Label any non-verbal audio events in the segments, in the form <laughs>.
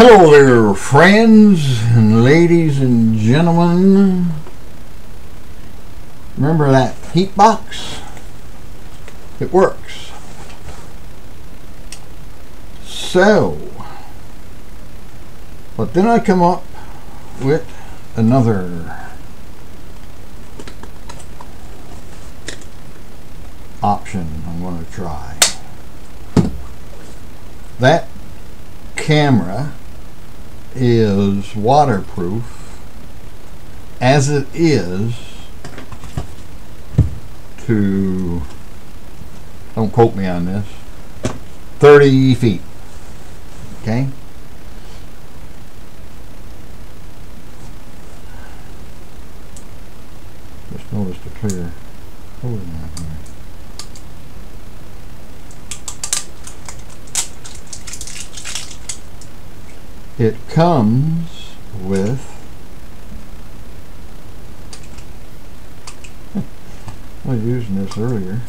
Hello there, friends and ladies and gentlemen. Remember that heat box? It works. So, but then I come up with another option I'm going to try. That camera is waterproof as it is to don't quote me on this 30 feet okay? Just noticed a clear hole in it comes with <laughs> I was using this earlier.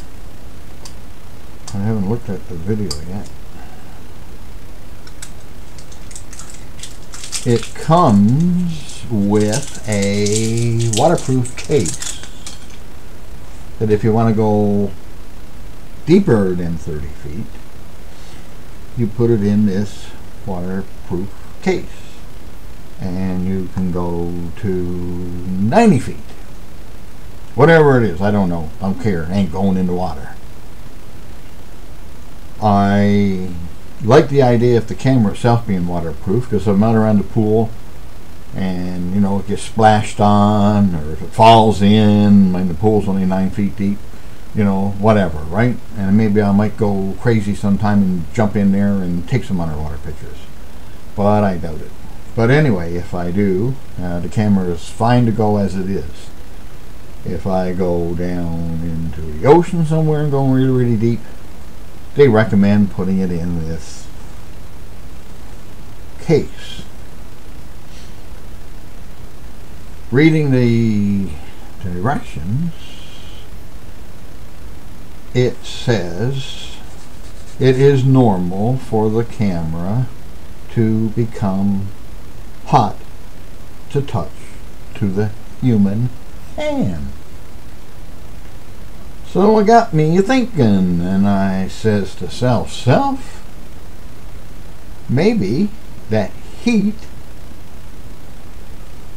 I haven't looked at the video yet. It comes with a waterproof case that if you want to go deeper than 30 feet you put it in this waterproof case. And you can go to 90 feet. Whatever it is I don't know I don't care it ain't going in the water. I like the idea of the camera itself being waterproof because I'm out around the pool and you know it gets splashed on or if it falls in and the pool's only nine feet deep you know whatever right? And maybe I might go crazy sometime and jump in there and take some underwater pictures but I doubt it. But anyway, if I do, uh, the camera is fine to go as it is. If I go down into the ocean somewhere and go really, really deep, they recommend putting it in this case. Reading the directions, it says it is normal for the camera to become hot to touch to the human hand. So it got me thinking, and I says to self, self, maybe that heat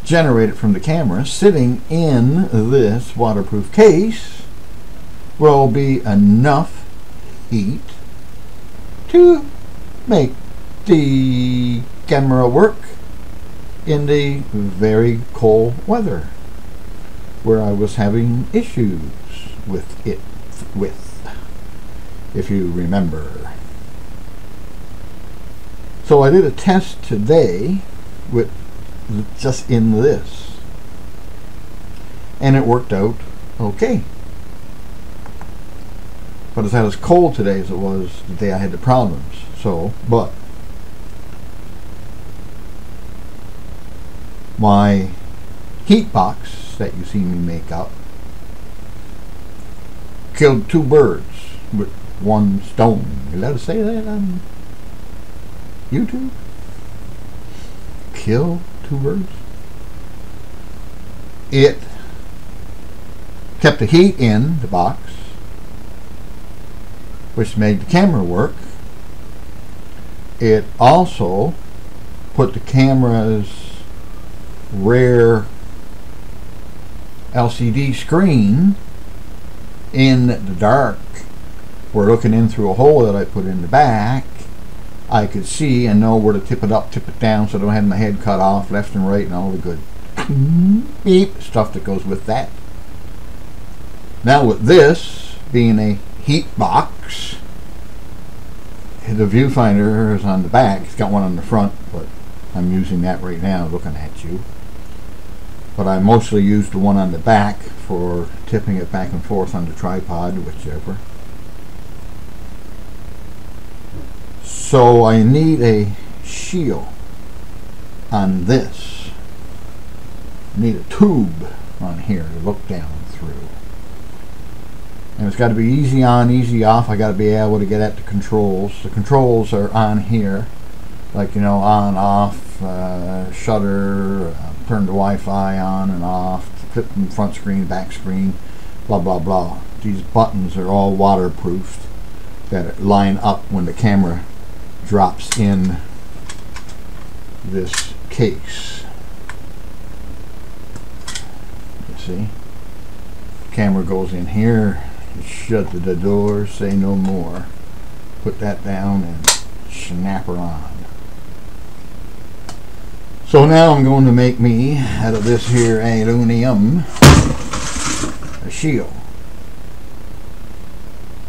generated from the camera sitting in this waterproof case will be enough heat to make the camera work in the very cold weather where I was having issues with it with if you remember. So I did a test today with just in this and it worked out okay. But it's not as cold today as it was the day I had the problems so but my heat box that you see me make up killed two birds with one stone. You let us say that on YouTube? Kill two birds? It kept the heat in the box, which made the camera work. It also put the camera's rare LCD screen in the dark. We're looking in through a hole that I put in the back. I could see and know where to tip it up, tip it down so I don't have my head cut off left and right and all the good beep stuff that goes with that. Now with this being a heat box, the viewfinder is on the back. It's got one on the front, but I'm using that right now looking at you but I mostly use the one on the back for tipping it back and forth on the tripod, whichever. So I need a shield on this. Need a tube on here to look down through. And it's got to be easy on, easy off. I got to be able to get at the controls. The controls are on here. Like you know on off uh, shutter uh, turn the Wi-Fi on and off flip from front screen back screen blah blah blah. These buttons are all waterproofed that line up when the camera drops in this case. You see? Camera goes in here shut the door say no more. Put that down and snap her on so now I'm going to make me, out of this here aluminum, a shield.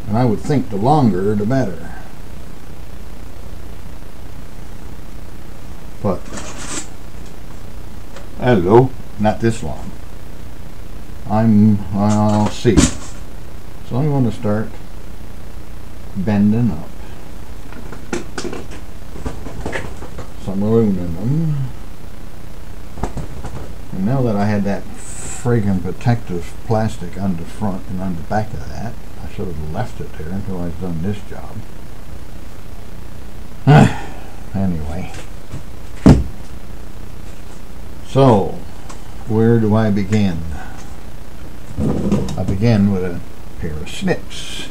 And I would think the longer the better. But, hello, not this long. I'm, I'll see. So I'm going to start bending up some aluminum. And now that I had that friggin' protective plastic under front and the back of that, I should have left it there until I've done this job. <sighs> anyway. So, where do I begin? I begin with a pair of snips.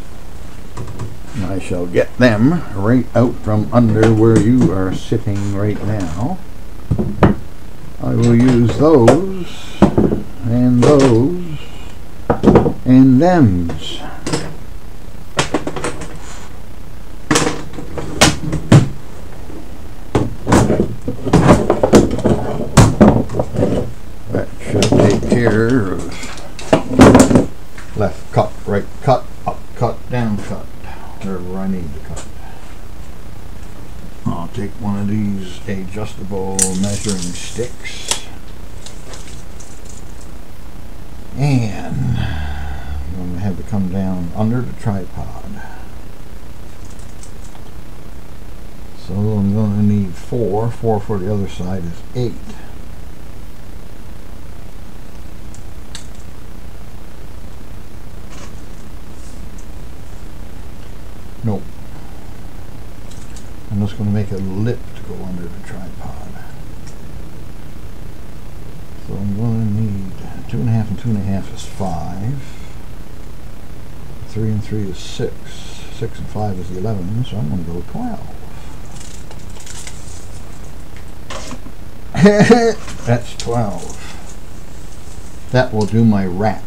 And I shall get them right out from under where you are sitting right now. I will use those and those and thems. That should take care of left cut, right cut, up cut, down cut, wherever I need to cut. I'll take one of these adjustable 4 for the other side is 8. Nope. I'm just going to make a lip to go under the tripod. So I'm going to need two and a half and two and a half is five. Three and three is six. Six and five is eleven, so I'm going to go twelve. <laughs> That's twelve. That will do my wrap.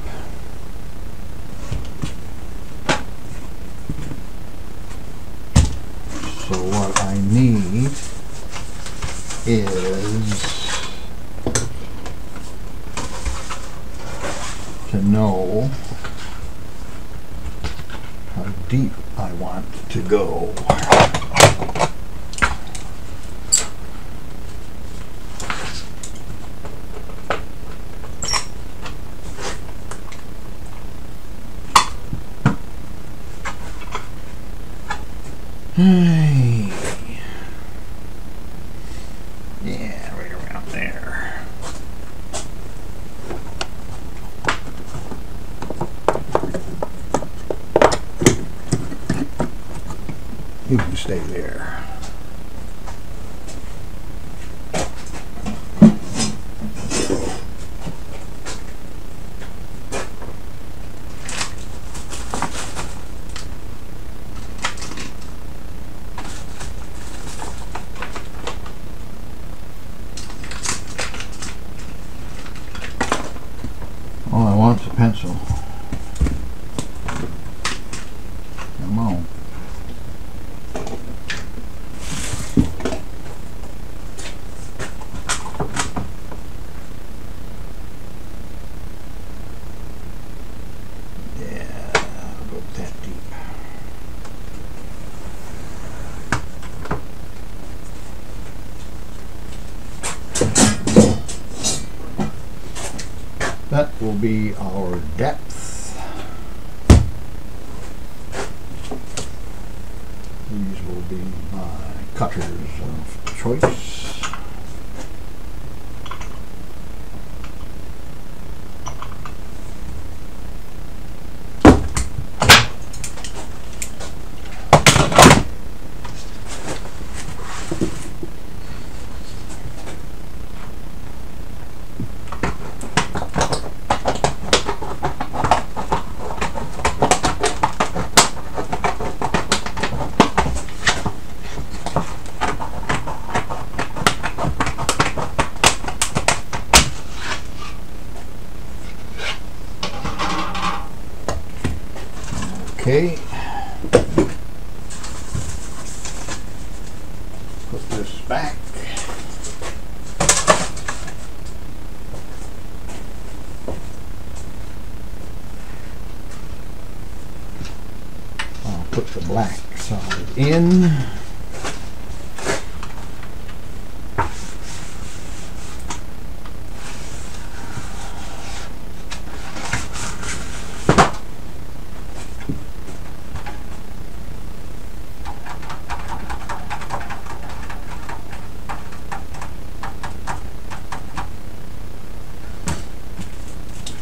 Put the black side in.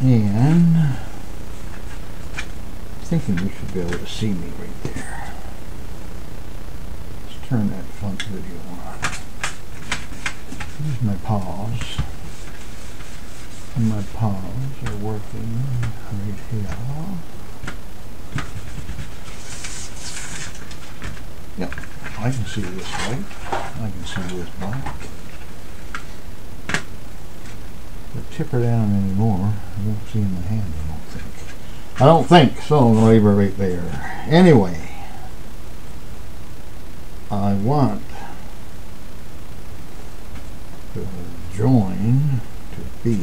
And thinking you should be able to see me right there. Let's turn that front video on. Here's my paws. And my paws are working right here. Yep, I can see this white. I can see this black. But tip her down anymore. I won't see in my hand, I don't think. I don't think, so I'm going to leave her right there. Anyway, I want the join to be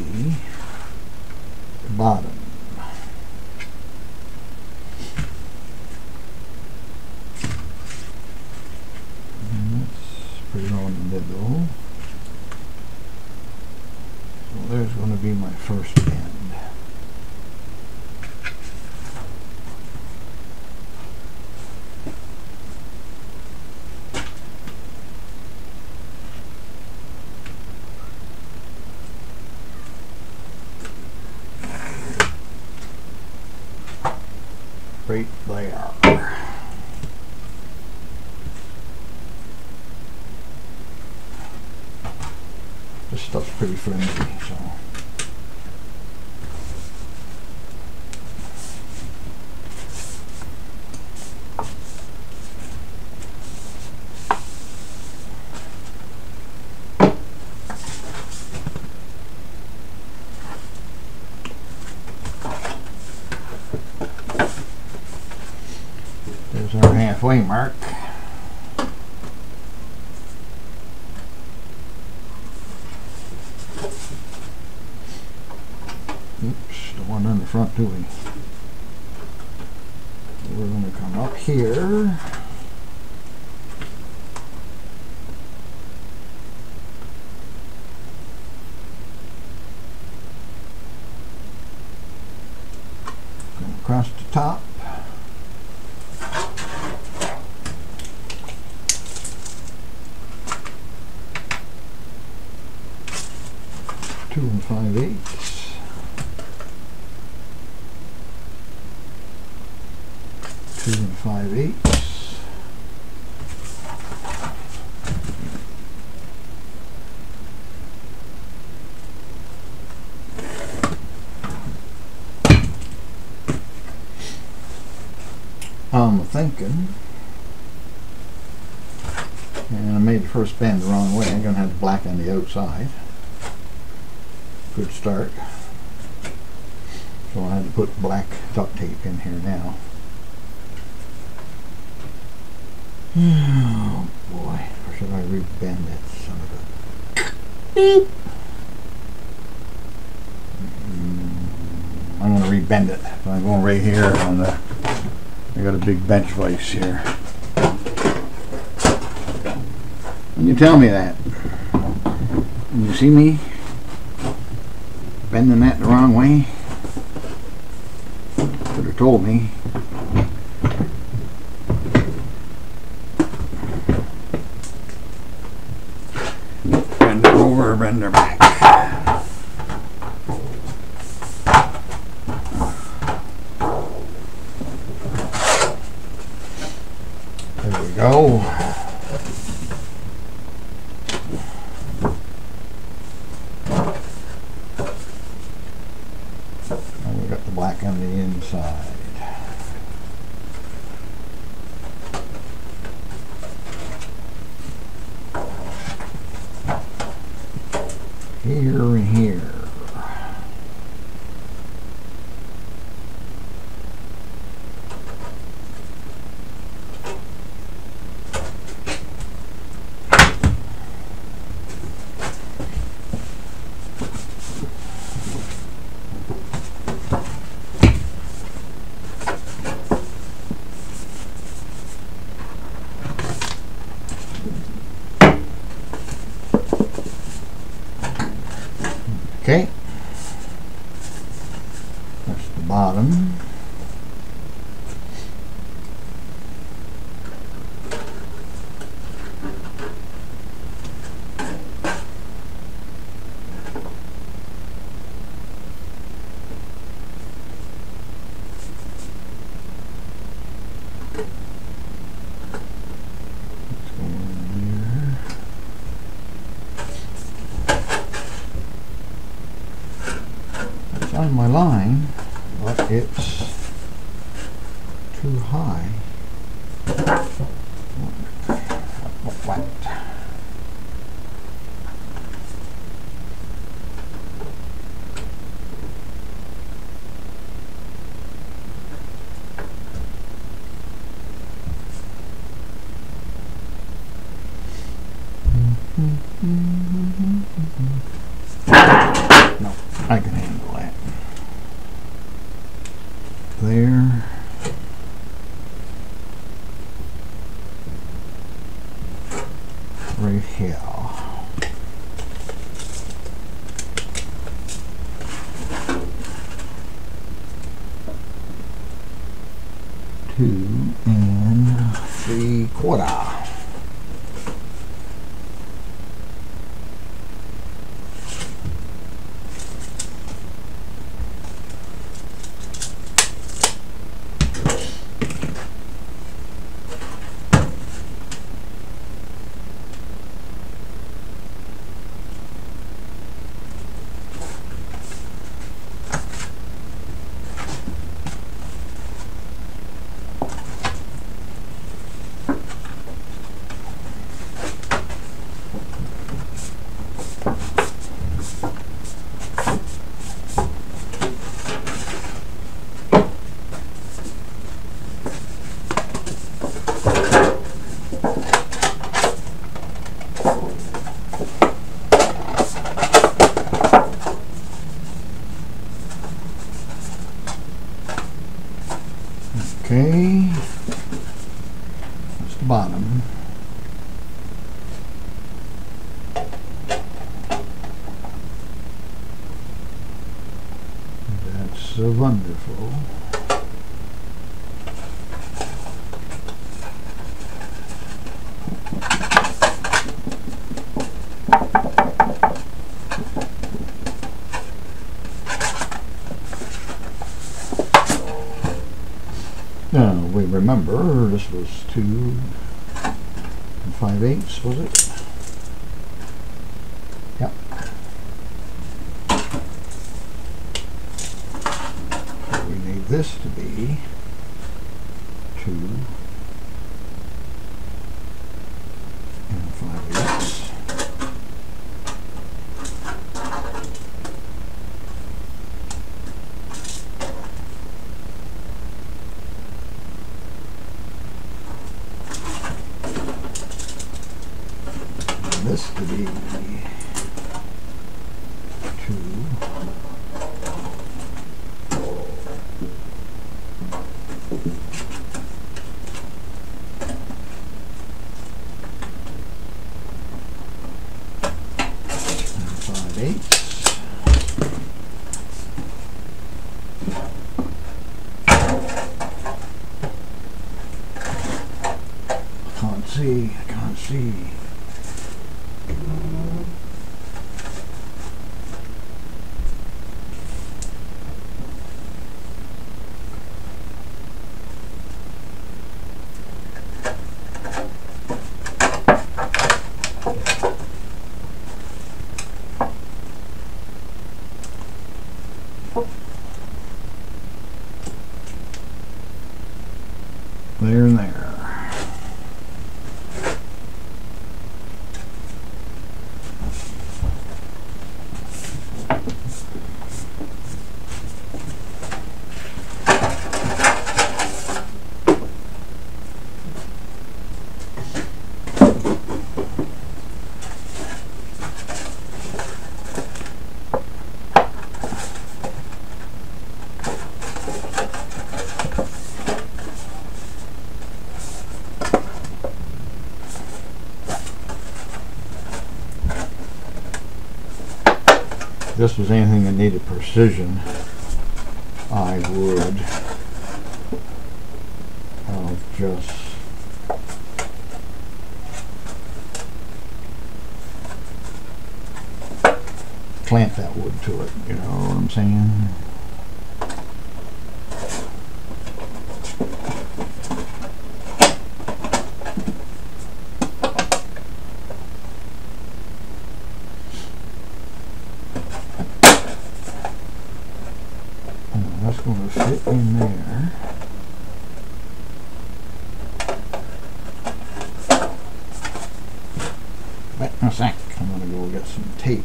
the bottom. And let's put it on the middle. So there's going to be my first end. Right there. This stuff's pretty flimsy, so. There's our halfway mark. Oops, the one in the front doing. We're going to come up here. Come across the top. Two and five eighths. Two and five eighths. I'm thinking, and I made the first bend the wrong way. I'm gonna have black on the outside. Good start. So I had to put black duct tape in here now. Oh boy, or should I rebend that son of a beep? Mm, I'm gonna rebend it. I'm going right here on the. I got a big bench vise here. When you tell me that, and you see me bending that the wrong way, could have told me. Bend over, bend her back. There we go. And we got the black on the inside. Here and here. Mm-hmm. are wonderful. Now, we remember this was 2 and 5 eighths, was it? This was anything that needed precision, I would have just clamp that wood to it, you know what I'm saying? And that's going to fit in there. Wait a sec, I'm going to go get some tape.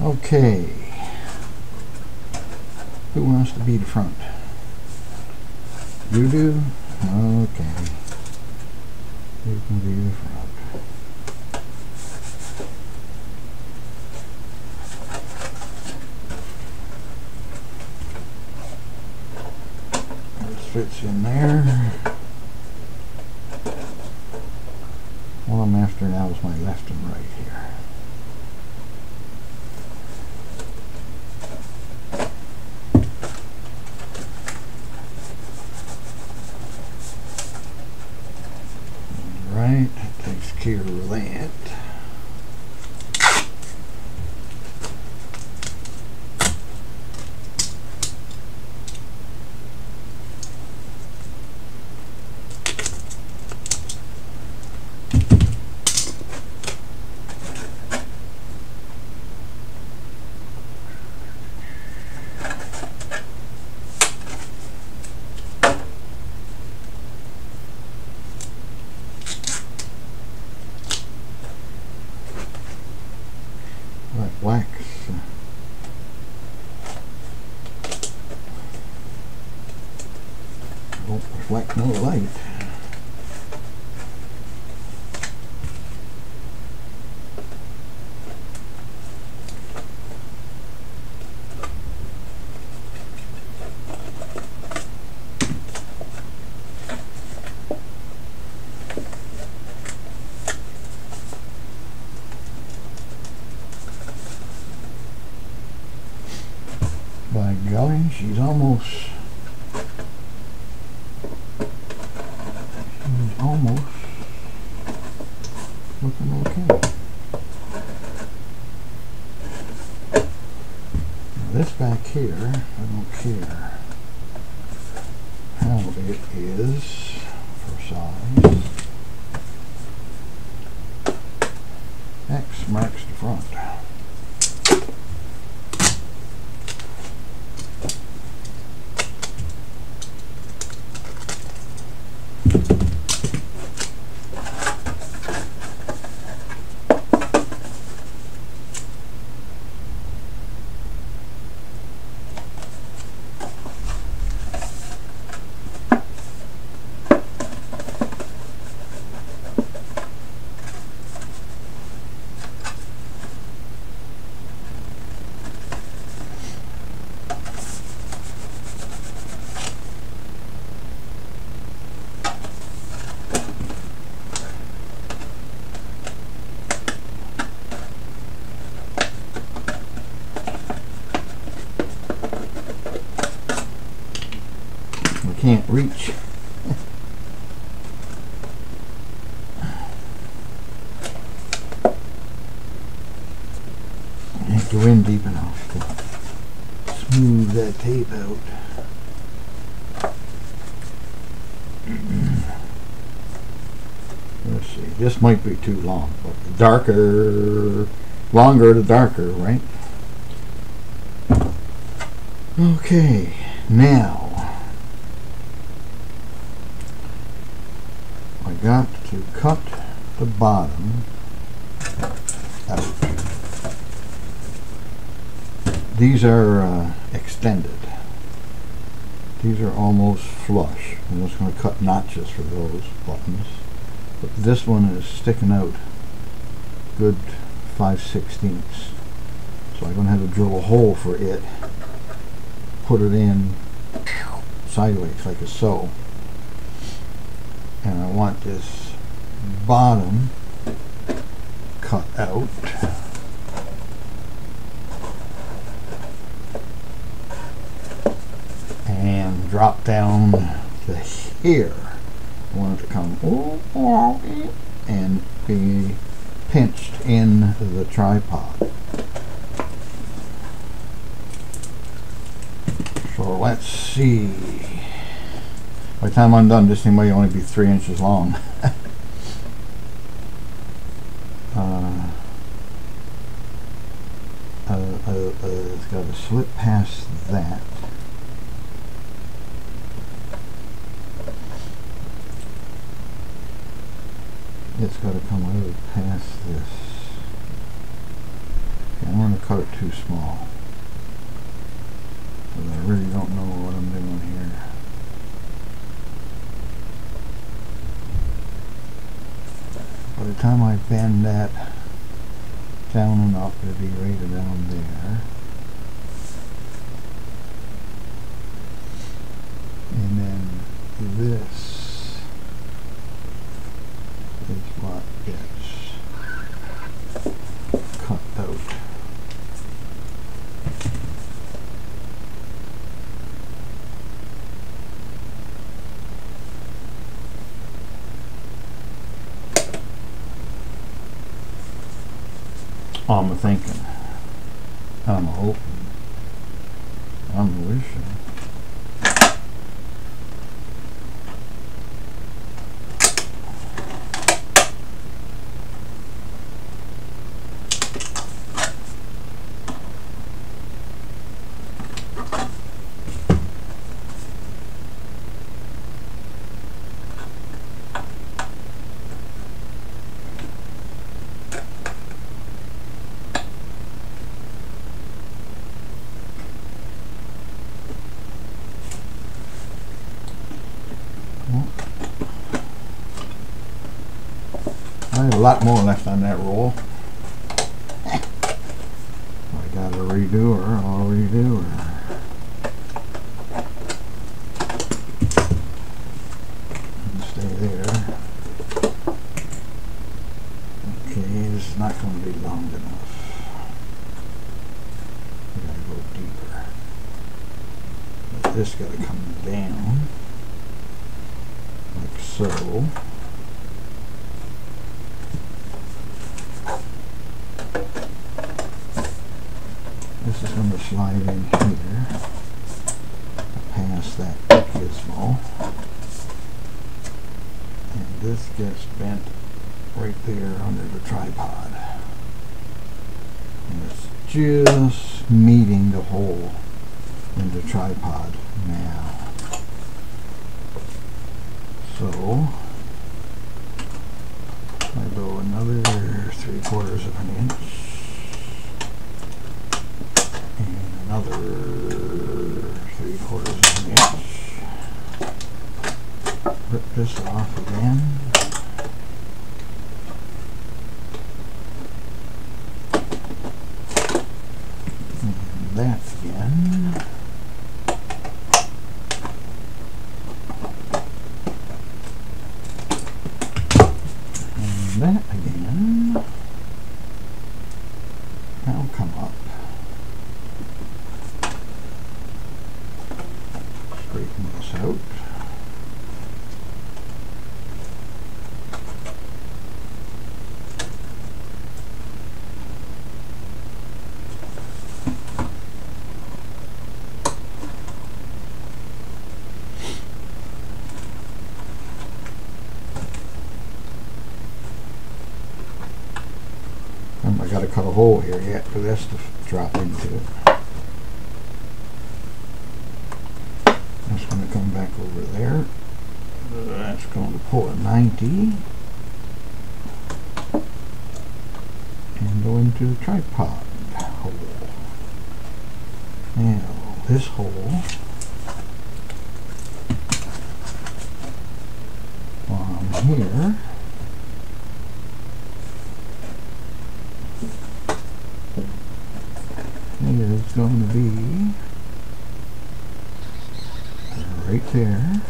Okay. Who wants to be the front? You do? Okay. You can be the front. This fits in there. What I'm after now is my left and right here. Right, that takes care of that. Right, he's almost Reach. Ain't go in deep enough to smooth that tape out. Let's see, this might be too long, but the darker, longer the darker, right? Okay, now I got to cut the bottom out. These are uh, extended. These are almost flush. I'm just going to cut notches for those buttons. But this one is sticking out good 5 sixteenths. So I'm going to have to drill a hole for it, put it in sideways like a so. And I want this bottom cut out. And drop down to here. I want it to come and be pinched in the tripod. So let's see. By the time I'm done, this thing may only be three inches long. <laughs> uh, uh, uh, uh, it's got to slip past that. It's got to come over past this. Okay, I'm going to cut it too small. I really don't know what I'm doing here. By the time I bend that down enough, it'll be right down there. And then this is what gets cut out. I'm thinking. I'm hoping. I'm wishing. Lot more left on that roll. I gotta redo her, I'll redo her. Stay there. Okay, this is not going to be long enough. We gotta go deeper. But this gotta come down. Like so. This is going to slide in here past that gizmo. And this gets bent right there under the tripod. And it's just meeting the hole in the tripod now. So I go another three quarters of an inch and another three quarters of an inch. Rip this off again. And that again. And that again. That'll come up. Straighten this out. Um, I gotta cut a hole here yet for this to drop into it. That's gonna come back over there. That's going to pull a 90 and go into the tripod hole. Now, this hole on here is going to be right there.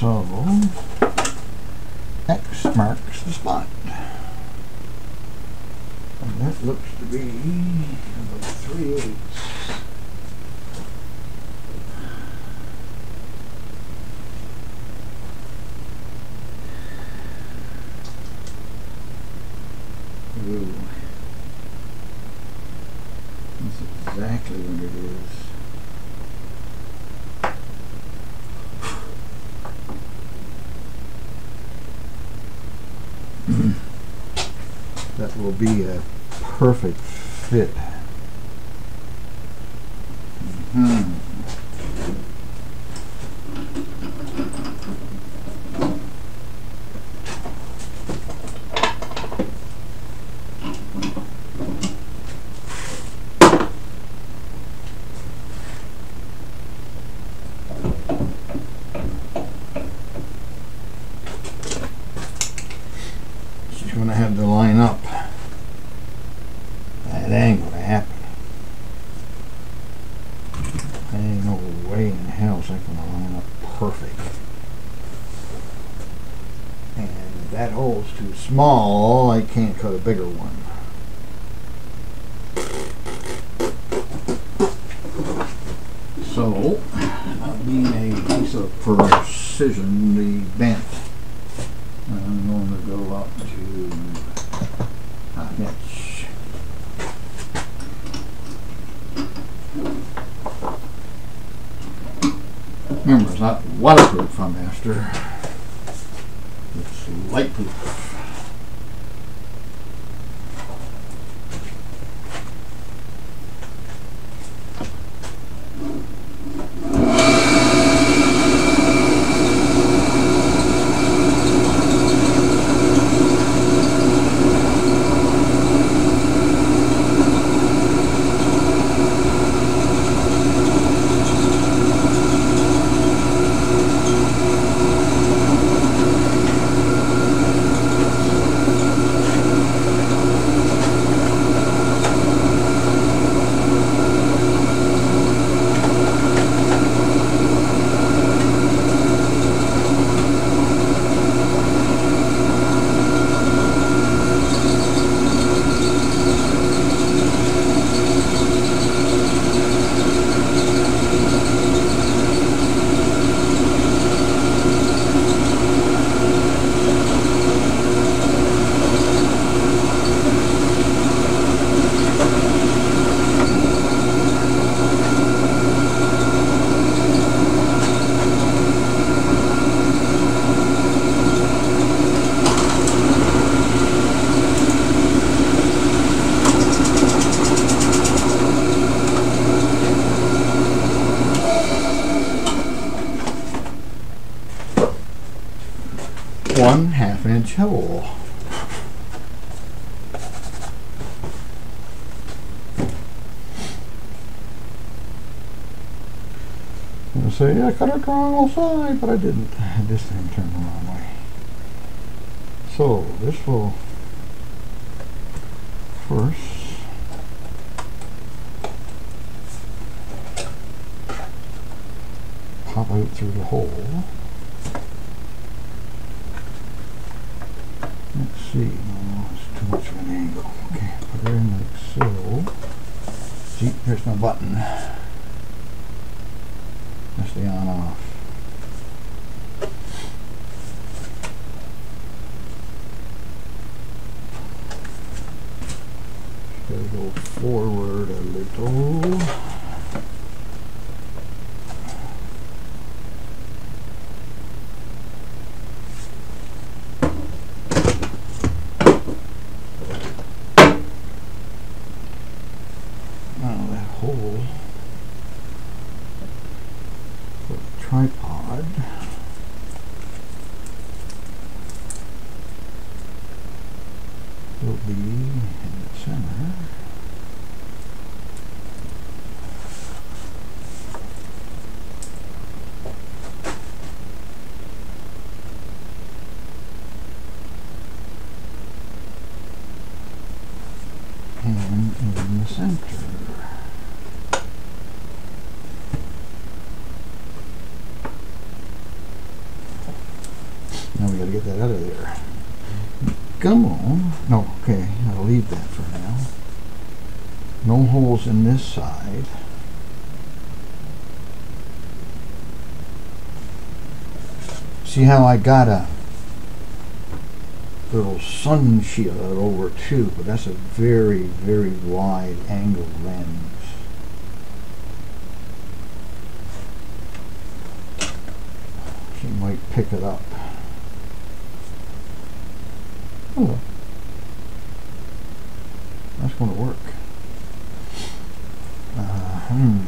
So X marks the spot. And that looks to be about three eighths. Ooh. That's exactly what it is. that will be a perfect fit. Mhm. She's going to have to line up. That ain't to happen. Ain't no way in hell that's going to line up perfect. And that hole's too small, I can't cut a bigger one. Wrong side, but I didn't. <laughs> This thing turned the wrong way. So this will first pop out through the hole. Let's see, no, it's too much of an angle. Okay, put her in like so. See, there's my button. That's the on off. Gotta go forward a little. Now that hole for the tripod. Will be in the center. And in the center. Now we gotta get that out of there. Come on. No, okay, I'll leave that for now. No holes in this side. See how I got a little sun shield over too, but that's a very, very wide angle lens. She might pick it up. Oh, that's going to work. Uh, hmm.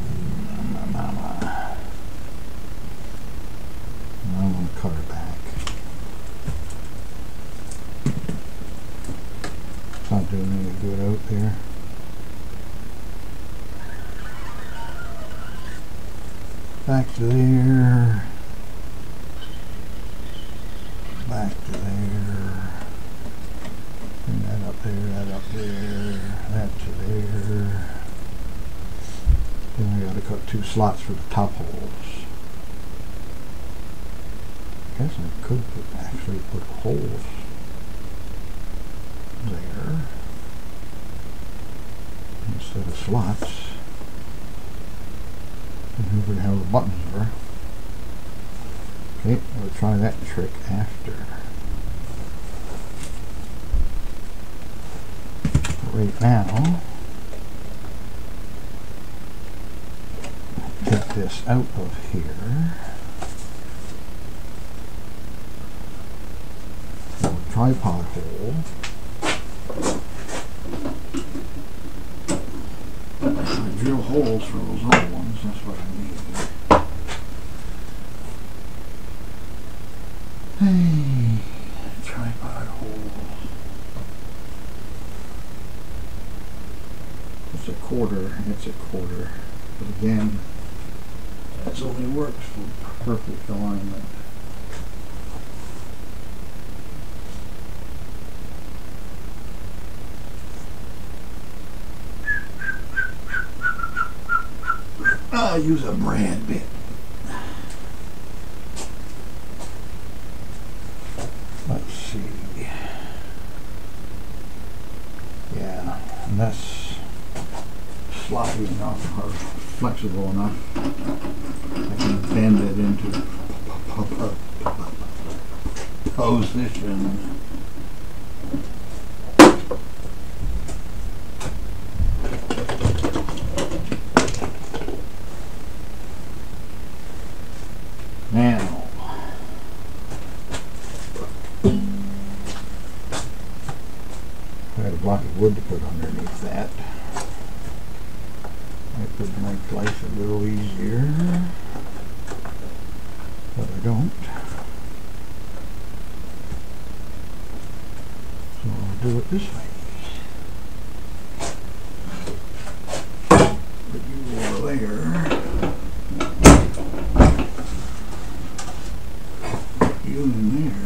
I'm going to cut her back. It's not doing any good out there. Back to there. Back to there. And that up there, that up there, that to there. Then I gotta cut two slots for the top holes. I Guess I could put, actually put holes there instead of slots. And whoever the hell the buttons are. Okay, we'll try that trick after. Right now, take this out of here. tripod hole. I drill holes for those other ones, that's what I need. Hey, <sighs> tripod hole. It's a quarter, it's a quarter. But again, that only works for perfect alignment. I'll use a brand bit. Let's see. Yeah, and that's sloppy enough or flexible enough. I can bend it into position. Now, I had a block of wood to put underneath that. That could make life a little easier, but I don't. So I'll do it this way. Put you over there. you in there.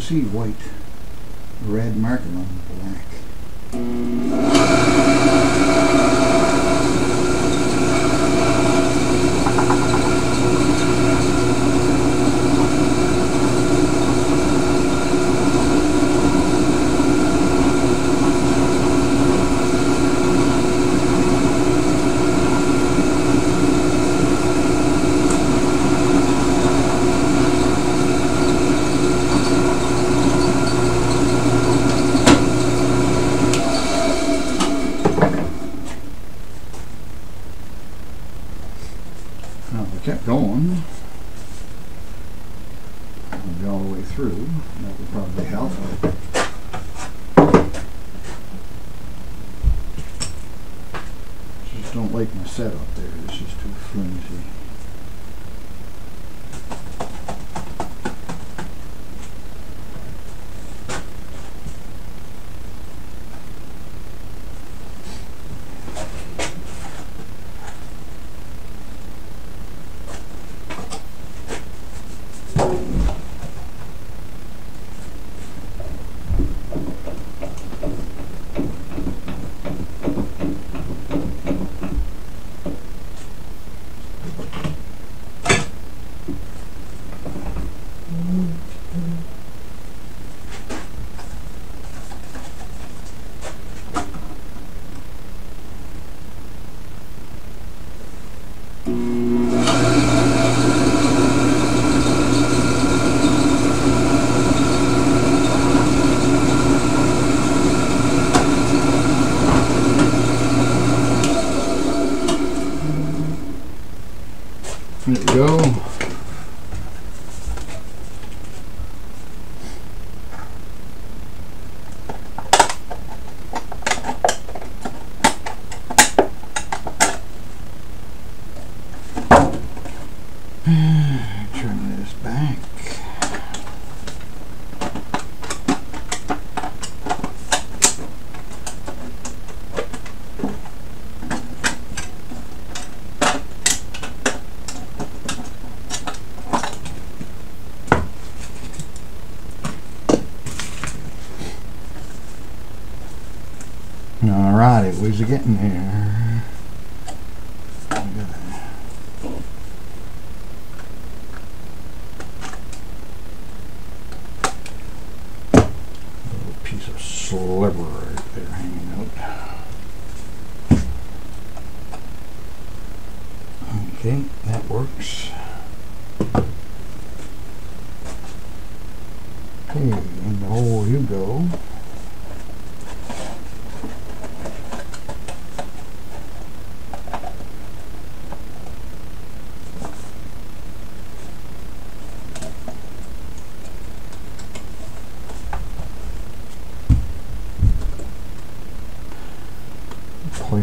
See white, red marking on black. Where's it getting there? Little piece of sliver right there hanging out. Okay, that works. Okay, the hole you go.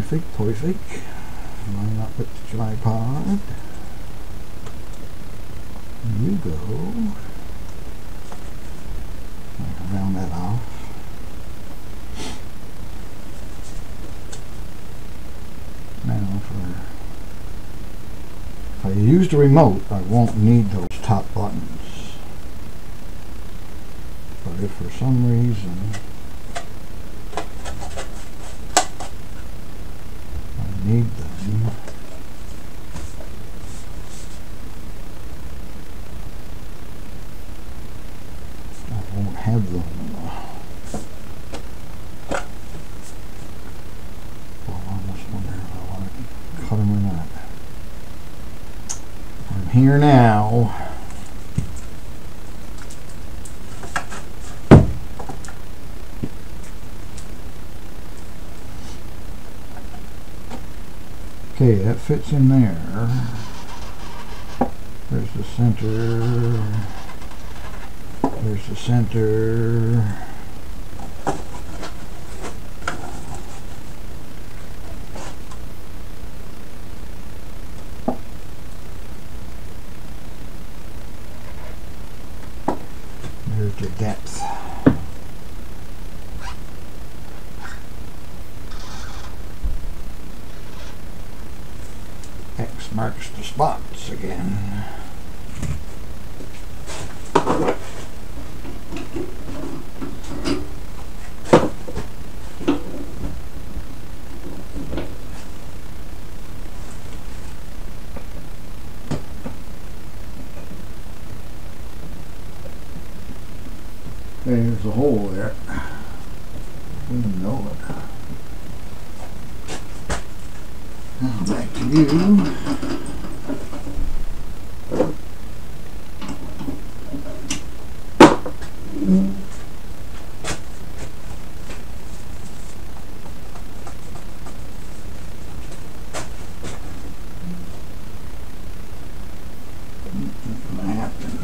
Perfect, perfect. Line up with the tripod. You go. Round that off. Now for if I use the remote I won't need those top buttons. But if for some reason I need them. I won't have them. Well, I almost wonder if I want to cut them or not. I'm here now. Okay, that fits in there. There's the center. There's the center. There's the depth. X marks the spots again. There's a hole there. We know it. Now back to you. Gonna happen.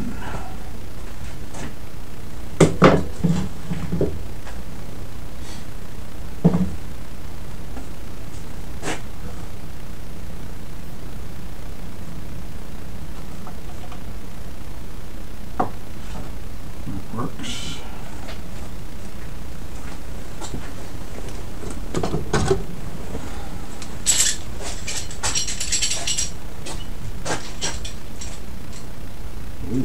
That works. Ooh.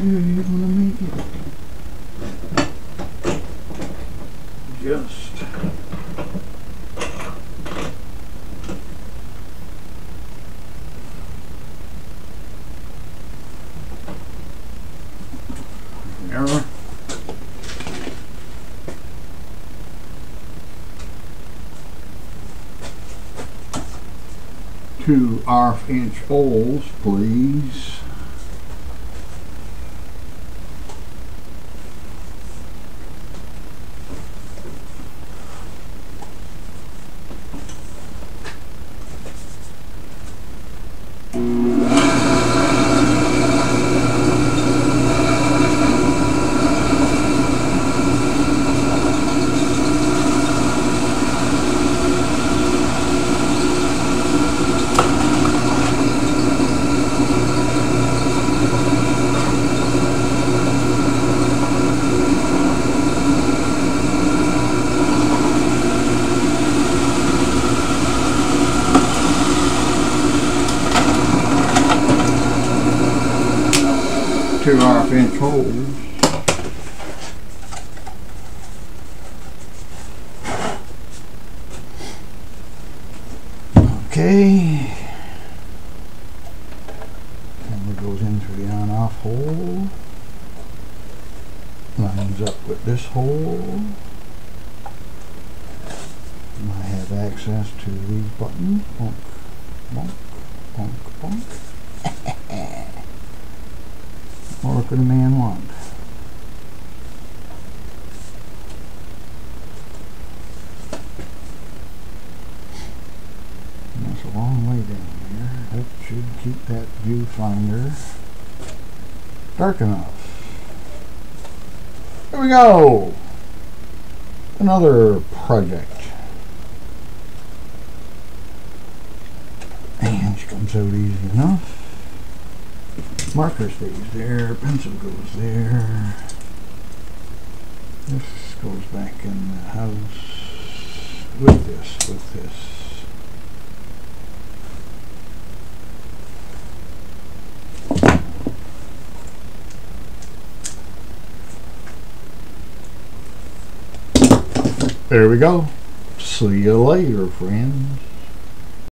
Are you gonna make it? Just. Error. Two half inch holes, please. Holes. Okay. Camera goes in through the on-off hole. Lines up with this hole. I have access to these buttons. Bonk, bonk, bonk, bonk. Could a man want? And That's a long way down here. That should keep that viewfinder dark enough. There we go. Another project. And she comes out easy enough. Marker stays there, pencil goes there. This goes back in the house with this, with this. There we go. See you later, friends.